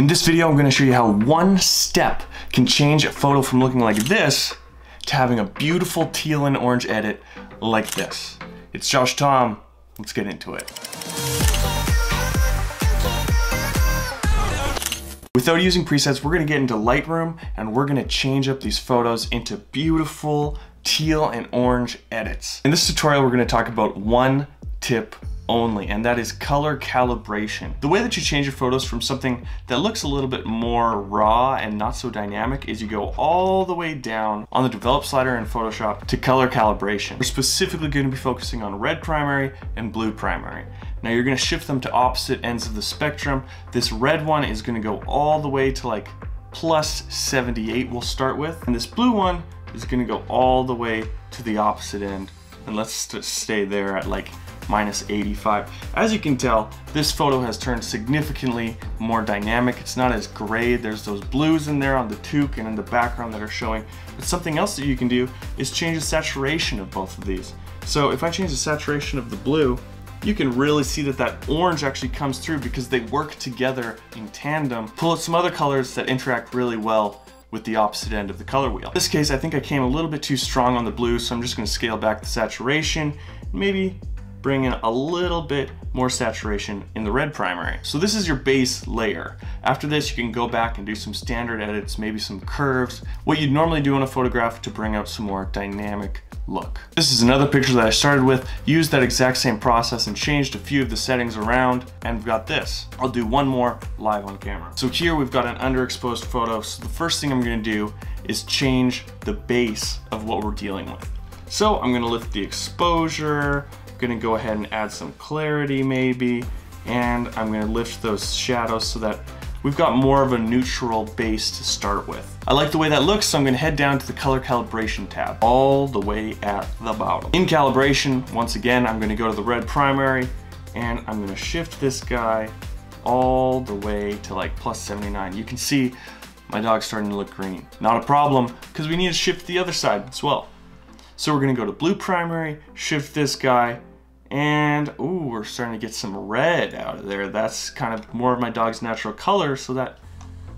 In this video, I'm gonna show you how one step can change a photo from looking like this to having a beautiful teal and orange edit like this. It's Josh Thom, let's get into it. Without using presets, we're gonna get into Lightroom and we're gonna change up these photos into beautiful teal and orange edits. In this tutorial, we're gonna talk about one tip only, and that is color calibration. The way that you change your photos from something that looks a little bit more raw and not so dynamic is you go all the way down on the develop slider in Photoshop to color calibration. We're specifically going to be focusing on red primary and blue primary. Now you're going to shift them to opposite ends of the spectrum. This red one is going to go all the way to like plus 78 we'll start with. And this blue one is going to go all the way to the opposite end. And let's stay there at like minus 85. As you can tell, this photo has turned significantly more dynamic. It's not as gray. There's those blues in there on the toque and in the background that are showing. But something else that you can do is change the saturation of both of these. So if I change the saturation of the blue, you can really see that that orange actually comes through because they work together in tandem. Pull out some other colors that interact really well with the opposite end of the color wheel. In this case, I think I came a little bit too strong on the blue, so I'm just gonna scale back the saturation, maybe bring in a little bit more saturation in the red primary. So this is your base layer. After this, you can go back and do some standard edits, maybe some curves, what you'd normally do on a photograph to bring out some more dynamic look. This is another picture that I started with, used that exact same process and changed a few of the settings around, and we've got this. I'll do one more live on camera. So here we've got an underexposed photo. So the first thing I'm gonna do is change the base of what we're dealing with. So I'm gonna lift the exposure, gonna go ahead and add some clarity maybe, and I'm gonna lift those shadows so that we've got more of a neutral base to start with. I like the way that looks, so I'm gonna head down to the color calibration tab, all the way at the bottom. In calibration, once again, I'm gonna go to the red primary, and I'm gonna shift this guy all the way to like plus 79. You can see my dog's starting to look green. Not a problem, because we need to shift the other side as well. So we're gonna go to blue primary, shift this guy, and, ooh, we're starting to get some red out of there. That's kind of more of my dog's natural color, so that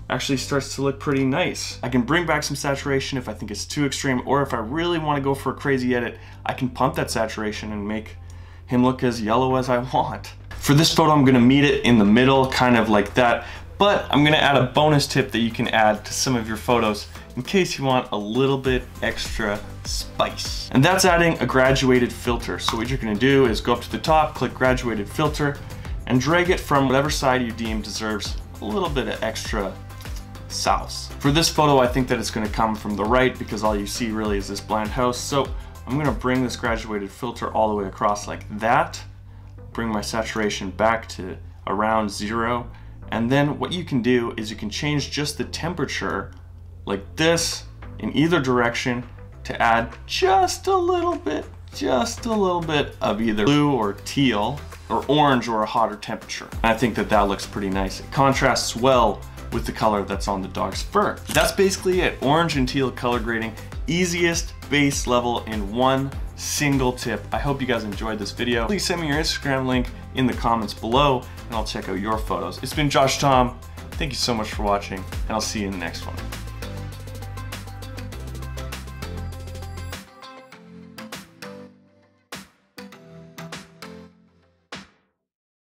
actually starts to look pretty nice. I can bring back some saturation if I think it's too extreme, or if I really want to go for a crazy edit, I can pump that saturation and make him look as yellow as I want. For this photo, I'm gonna meet it in the middle, kind of like that, but I'm gonna add a bonus tip that you can add to some of your photos in case you want a little bit extra spice. And that's adding a graduated filter. So what you're gonna do is go up to the top, click graduated filter, and drag it from whatever side you deem deserves a little bit of extra sauce. For this photo, I think that it's gonna come from the right because all you see really is this bland house. So I'm gonna bring this graduated filter all the way across like that, bring my saturation back to around zero, and then what you can do is you can change just the temperature like this in either direction to add just a little bit, just a little bit of either blue or teal or orange or a hotter temperature. And I think that that looks pretty nice. It contrasts well with the color that's on the dog's fur. That's basically it. Orange and teal color grading. Easiest base level in one single tip. I hope you guys enjoyed this video. Please send me your Instagram link in the comments below and I'll check out your photos. It's been Josh Thom. Thank you so much for watching and I'll see you in the next one.